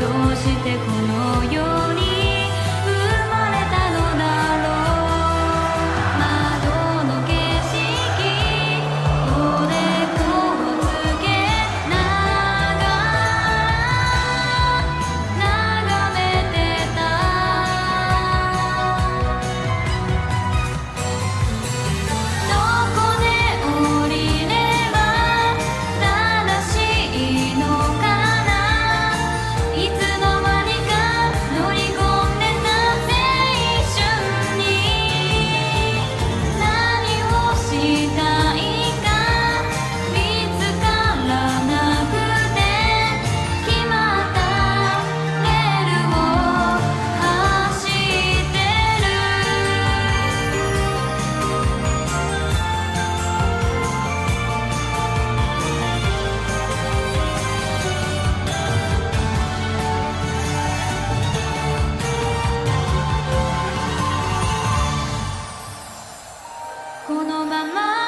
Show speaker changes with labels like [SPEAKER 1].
[SPEAKER 1] どうしてこの世このまま